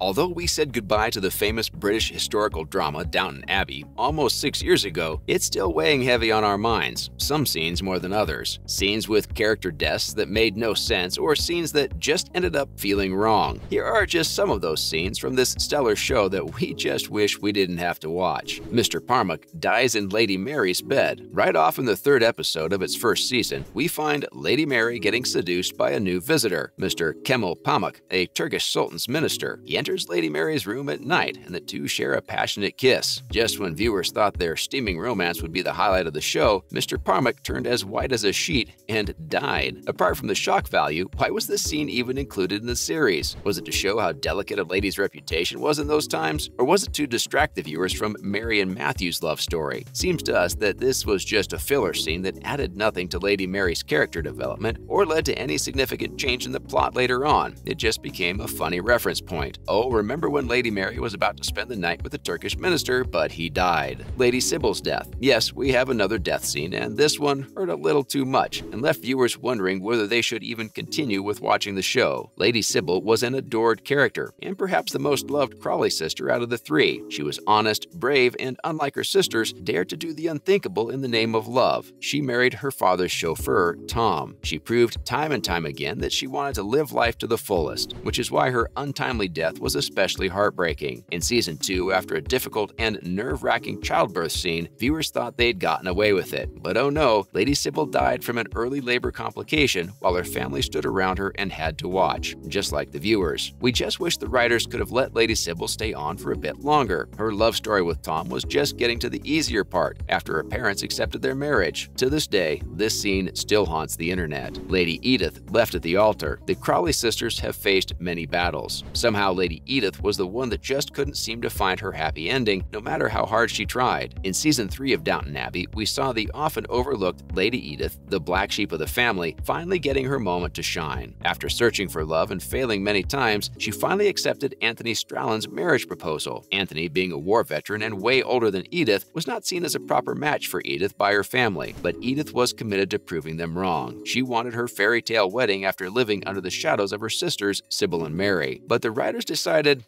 Although we said goodbye to the famous British historical drama Downton Abbey almost six years ago, it's still weighing heavy on our minds, some scenes more than others. Scenes with character deaths that made no sense or scenes that just ended up feeling wrong. Here are just some of those scenes from this stellar show that we just wish we didn't have to watch. Mr. Pamuk dies in Lady Mary's bed. Right off in the third episode of its first season, we find Lady Mary getting seduced by a new visitor, Mr. Kemal Pamuk, a Turkish sultan's minister. He enters Lady Mary's room at night, and the two share a passionate kiss. Just when viewers thought their steaming romance would be the highlight of the show, Mr. Pamuk turned as white as a sheet and died. Apart from the shock value, why was this scene even included in the series? Was it to show how delicate a lady's reputation was in those times? Or was it to distract the viewers from Mary and Matthew's love story? Seems to us that this was just a filler scene that added nothing to Lady Mary's character development or led to any significant change in the plot later on. It just became a funny reference point. Oh, remember when Lady Mary was about to spend the night with a Turkish minister, but he died. Lady Sybil's death. Yes, we have another death scene, and this one hurt a little too much and left viewers wondering whether they should even continue with watching the show. Lady Sybil was an adored character, and perhaps the most loved Crawley sister out of the three. She was honest, brave, and unlike her sisters, dared to do the unthinkable in the name of love. She married her father's chauffeur, Tom. She proved time and time again that she wanted to live life to the fullest, which is why her untimely death was especially heartbreaking. In season 2, after a difficult and nerve-wracking childbirth scene, viewers thought they'd gotten away with it. But oh no, Lady Sybil died from an early labor complication while her family stood around her and had to watch, just like the viewers. We just wish the writers could have let Lady Sybil stay on for a bit longer. Her love story with Tom was just getting to the easier part after her parents accepted their marriage. To this day, this scene still haunts the internet. Lady Edith left at the altar. The Crawley sisters have faced many battles. Somehow Lady Edith was the one that just couldn't seem to find her happy ending, no matter how hard she tried. In season 3 of Downton Abbey, we saw the often overlooked Lady Edith, the black sheep of the family, finally getting her moment to shine. After searching for love and failing many times, she finally accepted Anthony Strallan's marriage proposal. Anthony, being a war veteran and way older than Edith, was not seen as a proper match for Edith by her family, but Edith was committed to proving them wrong. She wanted her fairy tale wedding after living under the shadows of her sisters, Sybil and Mary. But the writers decided,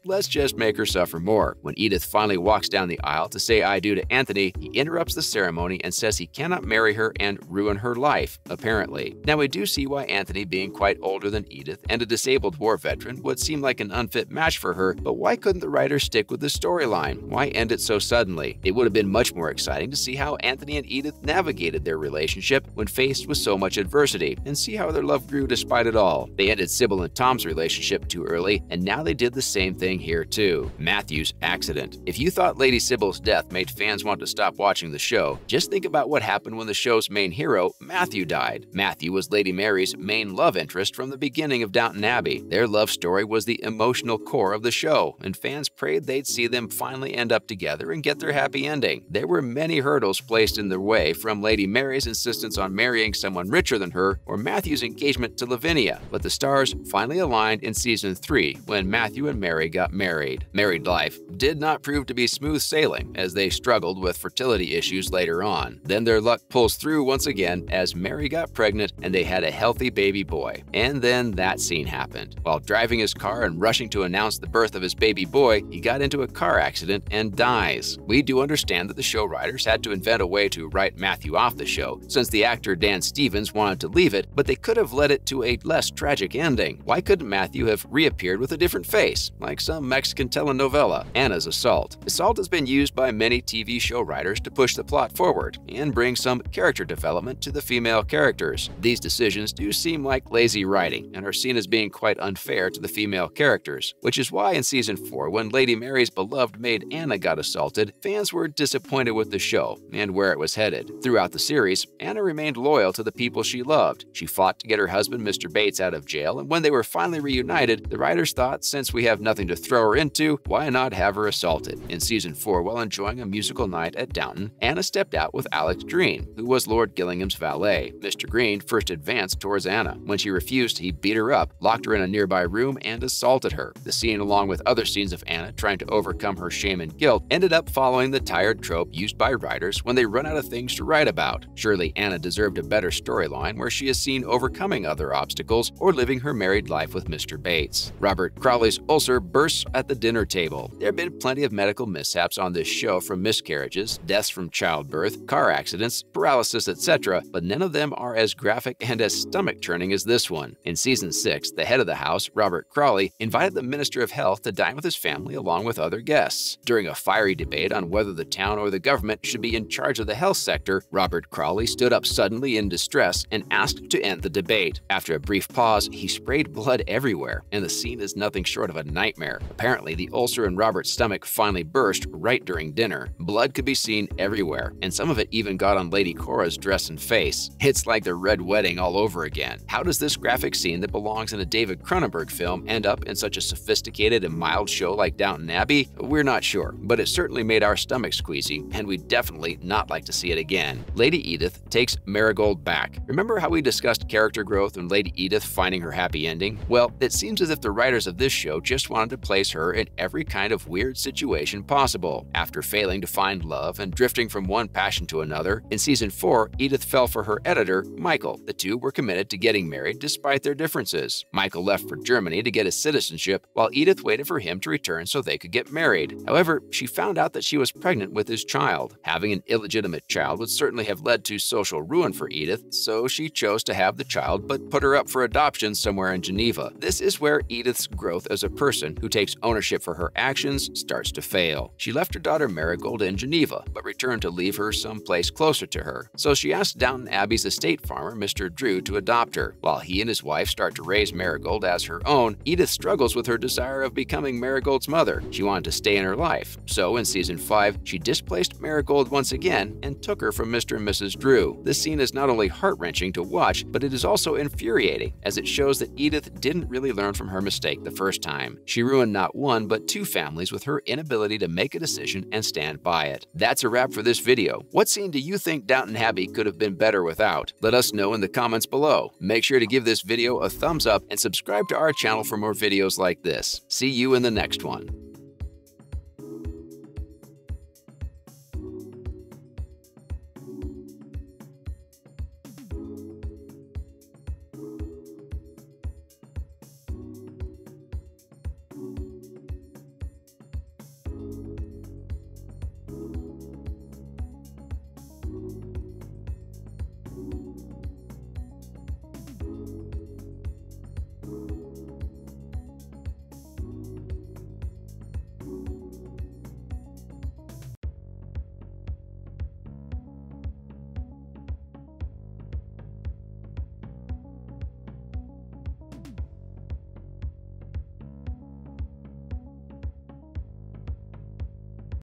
let's just make her suffer more. When Edith finally walks down the aisle to say I do to Anthony, he interrupts the ceremony and says he cannot marry her and ruin her life, apparently. Now we do see why Anthony, being quite older than Edith and a disabled war veteran, would seem like an unfit match for her, but why couldn't the writers stick with the storyline? Why end it so suddenly? It would have been much more exciting to see how Anthony and Edith navigated their relationship when faced with so much adversity, and see how their love grew despite it all. They ended Sybil and Tom's relationship too early, and now they did the same thing here too. Matthew's accident. If you thought Lady Sybil's death made fans want to stop watching the show, just think about what happened when the show's main hero, Matthew, died. Matthew was Lady Mary's main love interest from the beginning of Downton Abbey. Their love story was the emotional core of the show, and fans prayed they'd see them finally end up together and get their happy ending. There were many hurdles placed in their way, from Lady Mary's insistence on marrying someone richer than her or Matthew's engagement to Lavinia, but the stars finally aligned in season 3 when Matthew and Mary got married. Married life did not prove to be smooth sailing as they struggled with fertility issues later on. Then their luck pulls through once again as Mary got pregnant and they had a healthy baby boy. And then that scene happened. While driving his car and rushing to announce the birth of his baby boy, he got into a car accident and dies. We do understand that the show writers had to invent a way to write Matthew off the show, since the actor Dan Stevens wanted to leave it, but they could have led it to a less tragic ending. Why couldn't Matthew have reappeared with a different face, like some Mexican telenovela, Anna's Assault? Assault has been used by many TV show writers to push the plot forward and bring some character development to the female characters. These decisions do seem like lazy writing and are seen as being quite unfair to the female characters, which is why in season 4, when Lady Mary's beloved maid Anna got assaulted, fans were disappointed with the show and where it was headed. Throughout the series, Anna remained loyal to the people she loved. She fought to get her husband, Mr. Bates, out of jail, and when they were finally reunited, the writers thought since we have nothing to throw her into, why not have her assaulted? In season 4, while enjoying a musical night at Downton, Anna stepped out with Alex Green, who was Lord Gillingham's valet. Mr. Green first advanced towards Anna. When she refused, he beat her up, locked her in a nearby room, and assaulted her. The scene, along with other scenes of Anna trying to overcome her shame and guilt, ended up following the tired trope used by writers when they run out of things to write about. Surely Anna deserved a better storyline where she is seen overcoming other obstacles or living her married life with Mr. Bates. Robert Crawley's ulcer bursts at the dinner table. There have been plenty of medical mishaps on this show from miscarriages, deaths from childbirth, car accidents, paralysis, etc., but none of them are as graphic and as stomach-churning as this one. In season 6, the head of the house, Robert Crawley, invited the Minister of Health to dine with his family along with other guests. During a fiery debate on whether the town or the government should be in charge of the health sector, Robert Crawley stood up suddenly in distress and asked to end the debate. After a brief pause, he sprayed blood everywhere, and the scene is nothing short of a nightmare. Apparently, the ulcer in Robert's stomach finally burst right during dinner. Blood could be seen everywhere, and some of it even got on Lady Cora's dress and face. It's like the Red Wedding all over again. How does this graphic scene that belongs in a David Cronenberg film end up in such a sophisticated and mild show like Downton Abbey? We're not sure, but it certainly made our stomachs squeezy, and we'd definitely not like to see it again. Lady Edith takes Marigold back. Remember how we discussed character growth and Lady Edith finding her happy ending? Well, it seems as if the writers of this show just wanted to place her in every kind of weird situation possible. After failing to find love and drifting from one passion to another, in season 4, Edith fell for her editor, Michael. The two were committed to getting married despite their differences. Michael left for Germany to get his citizenship, while Edith waited for him to return so they could get married. However, she found out that she was pregnant with his child. Having an illegitimate child would certainly have led to social ruin for Edith, so she chose to have the child but put her up for adoption somewhere in Geneva. This is where Edith's growth as a person who takes ownership for her actions starts to fail. She left her daughter Marigold in Geneva, but returned to leave her someplace closer to her. So she asked Downton Abbey's estate farmer, Mr. Drewe, to adopt her. While he and his wife start to raise Marigold as her own, Edith struggles with her desire of becoming Marigold's mother. She wanted to stay in her life. So in season 5, she displaced Marigold once again and took her from Mr. and Mrs. Drewe. This scene is not only heart-wrenching to watch, but it is also infuriating, as it shows that Edith didn't really learn from her mistake the first time. She ruined not one, but two families with her inability to make a decision and stand by it. That's a wrap for this video. What scene do you think Downton Abbey could have been better without? Let us know in the comments below. Make sure to give this video a thumbs up and subscribe to our channel for more videos like this. See you in the next one.